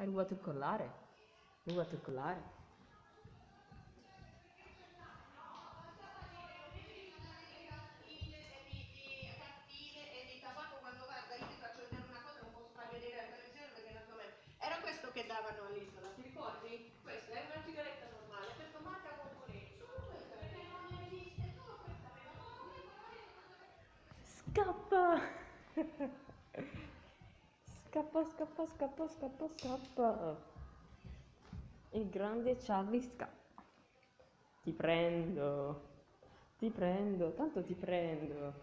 Hai rubato il collare? Rubato il collare? Era questo che davano all'isola, ti ricordi? Questa è una sigaretta normale, questo marca componente, solo questa, perché non esiste, solo questa Scappa! Scappa, scappa, scappa, scappa, scappa. Il grande Charlie scappa. Ti prendo. Ti prendo, tanto ti prendo.